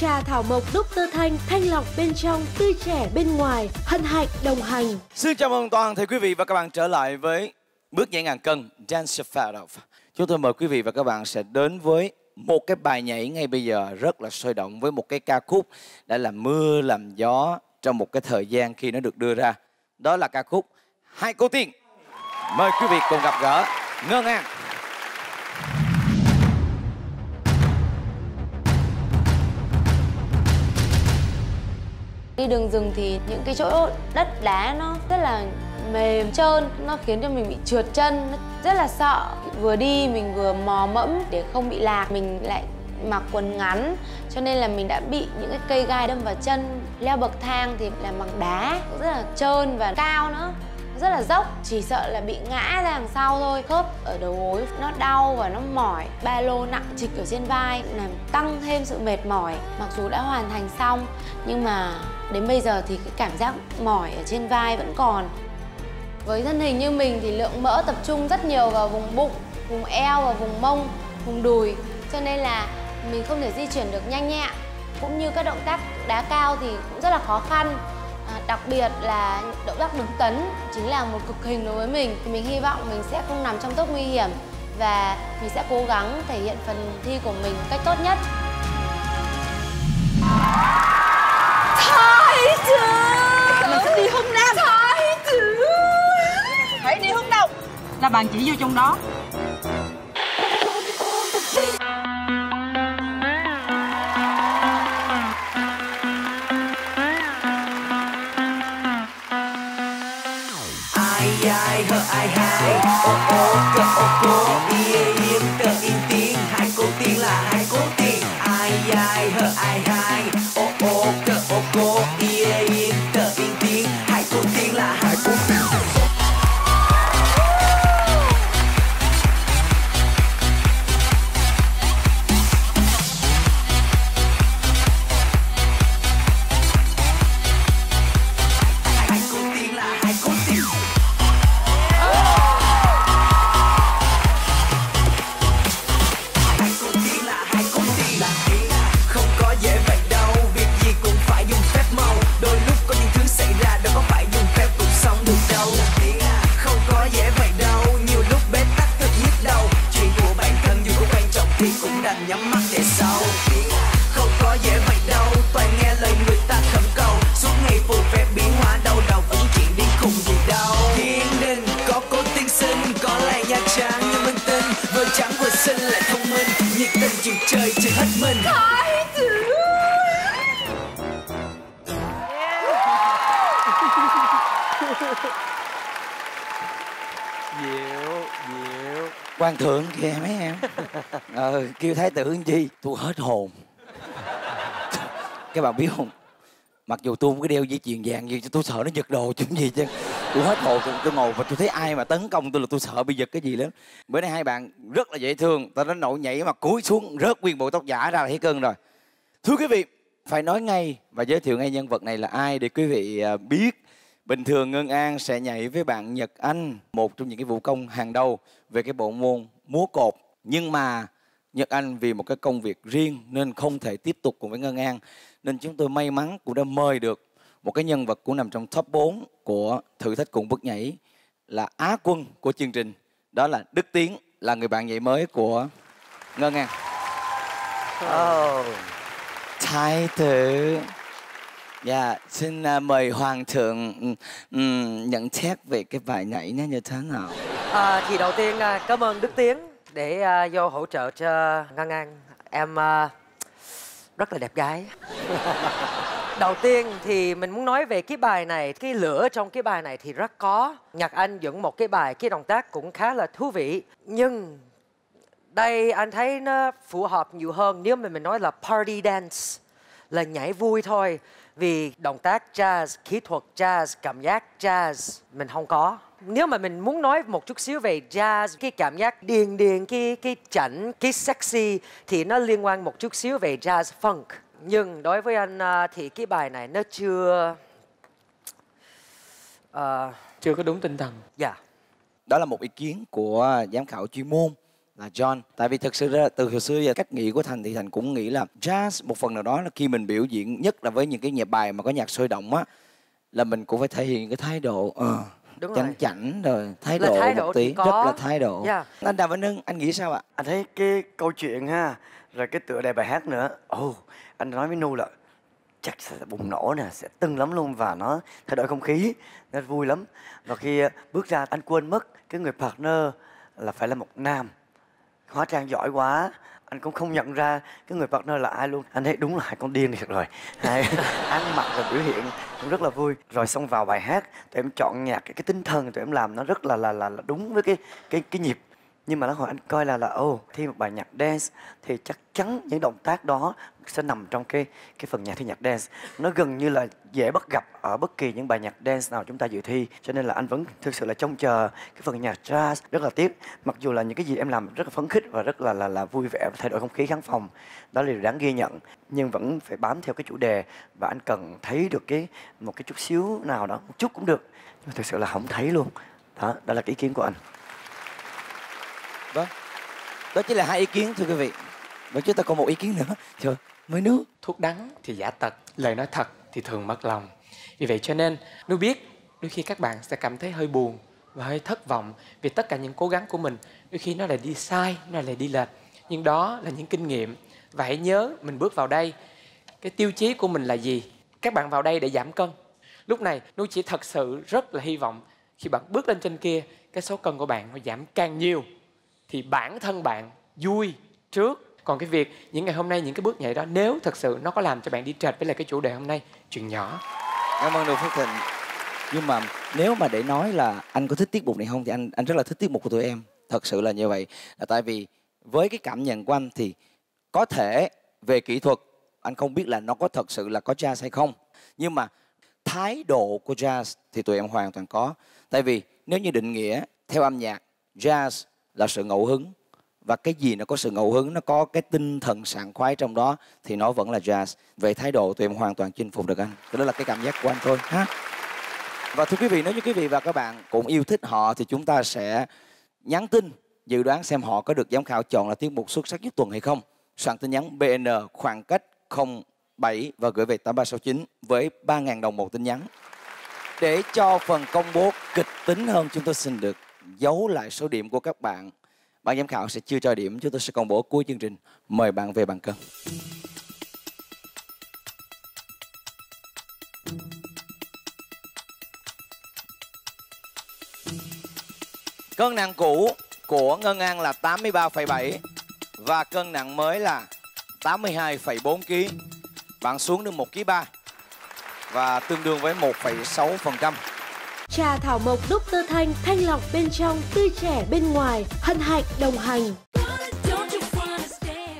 Trà thảo mộc Dr. Thanh, thanh lọc bên trong, tươi trẻ bên ngoài, hân hạnh đồng hành. Xin chào mừng toàn thể quý vị và các bạn trở lại với Bước nhảy ngàn cân Dance Battle. Chúng tôi mời quý vị và các bạn sẽ đến với một cái bài nhảy ngay bây giờ rất là sôi động với một cái ca khúc đã làm mưa làm gió trong một cái thời gian khi nó được đưa ra. Đó là ca khúc Hai cô tiên. Mời quý vị cùng gặp gỡ Ngân An. Đi đường rừng thì những cái chỗ đất đá nó rất là mềm trơn, nó khiến cho mình bị trượt chân rất là sợ. Vừa đi mình vừa mò mẫm để không bị lạc, mình lại mặc quần ngắn, cho nên là mình đã bị những cái cây gai đâm vào chân. Leo bậc thang thì là bằng đá rất là trơn và cao nữa rất là dốc, chỉ sợ là bị ngã ra đằng sau thôi. Khớp ở đầu gối nó đau và nó mỏi, ba lô nặng trịch ở trên vai làm tăng thêm sự mệt mỏi. Mặc dù đã hoàn thành xong, nhưng mà đến bây giờ thì cái cảm giác mỏi ở trên vai vẫn còn. Với thân hình như mình thì lượng mỡ tập trung rất nhiều vào vùng bụng, vùng eo và vùng mông, vùng đùi. Cho nên là mình không thể di chuyển được nhanh nhẹn cũng như các động tác đá cao thì cũng rất là khó khăn à, đặc biệt là động tác đứng tấn chính là một cực hình đối với mình. Thì mình hy vọng mình sẽ không nằm trong top nguy hiểm và mình sẽ cố gắng thể hiện phần thi của mình cách tốt nhất. Thái tử! Mình sẽ đi hướng Nam. Thái tử! Hãy đi hướng Đông Là bạn chỉ vô trong đó ai hơ ai hai Diệu, diệu. Quan thượng kìa mấy em. Ờ, kêu thái tử làm chi Tôi hết hồn. Các bạn biết không? Mặc dù tôi không có đeo dây chuyền vàng gì Tôi sợ nó giật đồ chứ gì chứ. Tôi hết hồn, tôi, tôi ngồi và tôi thấy ai mà tấn công tôi là tôi sợ bị giật cái gì lắm. Bữa nay hai bạn rất là dễ thương. Tao đến nỗi nhảy mà cúi xuống rớt nguyên bộ tóc giả ra là thấy cưng rồi. Thưa quý vị, phải nói ngay và giới thiệu ngay nhân vật này là ai để quý vị à, biết Bình thường Ngân An sẽ nhảy với bạn Nhật Anh, một trong những cái vũ công hàng đầu về cái bộ môn múa cột. Nhưng mà Nhật Anh vì một cái công việc riêng nên không thể tiếp tục cùng với Ngân An. Nên chúng tôi may mắn cũng đã mời được một cái nhân vật cũng nằm trong top 4 của thử thách cùng bước nhảy là Á quân của chương trình. Đó là Đức Tiến, là người bạn nhảy mới của Ngân An. Oh. Thái tử Dạ, xin à, mời Hoàng thượng um, nhận xét về cái bài nhảy nó như thế nào. À, thì đầu tiên à, cảm ơn Đức Tiến để uh, vô hỗ trợ cho Ngân An. Em uh, rất là đẹp gái. đầu tiên thì mình muốn nói về cái bài này, cái lửa trong cái bài này thì rất có. Nhạc Anh dựng một cái bài, cái động tác cũng khá là thú vị. Nhưng đây anh thấy nó phù hợp nhiều hơn nếu mà mình nói là party dance là nhảy vui thôi. Vì động tác jazz kỹ thuật jazz cảm giác jazz mình không có. Nếu mà mình muốn nói một chút xíu về jazz cái cảm giác điền điền cái cái chảnh cái sexy thì nó liên quan một chút xíu về jazz funk. Nhưng đối với anh à, thì cái bài này nó chưa à, chưa có đúng tinh thần. Dạ. Đó là một ý kiến của giám khảo chuyên môn là John tại vì thực sự ra từ hồi xưa giờ cách nghĩ của thành thì thành cũng nghĩ là jazz một phần nào đó là khi mình biểu diễn nhất là với những cái nhạc bài mà có nhạc sôi động á là mình cũng phải thể hiện cái thái độ ờ Đúng chảnh rồi. chảnh rồi thái Là độ thái độ một tí có. rất là thái độ Dạ. anh đào vĩnh hưng anh nghĩ sao ạ anh thấy cái câu chuyện ha rồi cái tựa đề bài hát nữa ồ anh nói với nu là chắc sẽ bùng nổ nè sẽ tưng lắm luôn và nó thay đổi không khí nó vui lắm và khi ờ, bước ra anh quên mất cái người partner là phải là một nam hóa trang giỏi quá. Anh cũng không nhận ra cái người partner là ai luôn. Anh thấy đúng là hai con điên thiệt rồi. Hai ăn mặc và biểu hiện cũng rất là vui. Rồi xong vào bài hát tụi em chọn nhạc cái, cái tinh thần tụi em làm nó rất là là là, là đúng với cái cái cái nhịp nhưng mà nó hỏi anh coi là là, ồ, thi một bài nhạc dance thì chắc chắn những động tác đó sẽ nằm trong cái cái phần nhạc thi nhạc dance. Nó gần như là dễ bắt gặp ở bất kỳ những bài nhạc dance nào chúng ta dự thi, cho nên là anh vẫn thực sự là trông chờ cái phần nhạc jazz rất là tiếc. Mặc dù là những cái gì em làm rất là phấn khích và rất là là là vui vẻ và thay đổi không khí khán phòng, đó là điều đáng ghi nhận, nhưng vẫn phải bám theo cái chủ đề và anh cần thấy được cái, một cái chút xíu nào đó, một chút cũng được, nhưng mà thực sự là không thấy luôn. Đó đó là cái ý kiến của anh vâng. Đó chỉ là hai ý kiến, thưa quý vị. Và chúng ta còn một ý kiến nữa trời mới nước thuốc đắng thì giả tật, lời nói thật thì thường mất lòng. Vì vậy cho nên tôi biết, đôi khi các bạn sẽ cảm thấy hơi buồn và hơi thất vọng vì tất cả những cố gắng của mình, đôi khi nó lại đi sai, nó lại đi lệch. Nhưng đó là những kinh nghiệm. Và hãy nhớ mình bước vào đây, cái tiêu chí của mình là gì? Các bạn vào đây để giảm cân. Lúc này, nuôi chỉ thật sự rất là hy vọng khi bạn bước lên trên kia, cái số cân của bạn nó giảm càng nhiều thì bản thân bạn vui trước. Còn cái việc những ngày hôm nay, những cái bước nhảy đó, nếu thật sự nó có làm cho bạn đi trệt với lại cái chủ đề hôm nay, chuyện nhỏ. Cảm ơn đường phước thịnh. Nhưng mà nếu mà để nói là anh có thích tiết mục này không thì anh anh rất là thích tiết mục của tụi em. Thật sự là như vậy. Là tại vì với cái cảm nhận của anh thì có thể về kỹ thuật, anh không biết là nó có thật sự là có jazz hay không. Nhưng mà thái độ của jazz thì tụi em hoàn toàn có. Tại vì nếu như định nghĩa theo âm nhạc, jazz là sự ngẫu hứng. Và cái gì nó có sự ngẫu hứng, nó có cái tinh thần sảng khoái trong đó, thì nó vẫn là jazz. Về thái độ tụi em hoàn toàn chinh phục được anh. Cái đó là cái cảm giác của anh thôi, ha? Và thưa quý vị, nếu như quý vị và các bạn cũng yêu thích họ, thì chúng ta sẽ nhắn tin, dự đoán xem họ có được giám khảo chọn là tiết mục xuất sắc nhất tuần hay không. Soạn tin nhắn BN khoảng cách 07 và gửi về 8369 với 3.000 đồng một tin nhắn. Để cho phần công bố kịch tính hơn chúng tôi xin được giấu lại số điểm của các bạn ban giám khảo sẽ chưa cho điểm chúng tôi sẽ công bố cuối chương trình mời bạn về bàn cân cân nặng cũ của Ngân An là 83,7 và cân nặng mới là 82,4 kg. Bạn xuống được 1 kg 3 và tương đương với 1,6%. Trà thảo mộc Dr. Thanh thanh lọc bên trong, tươi trẻ bên ngoài, hân hạnh đồng hành.